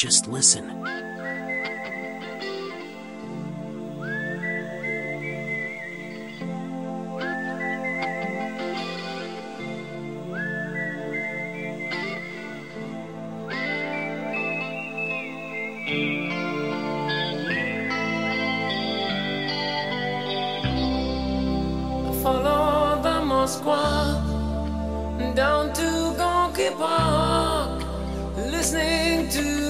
Just listen. Follow the Moskva down to Gorky Park, listening to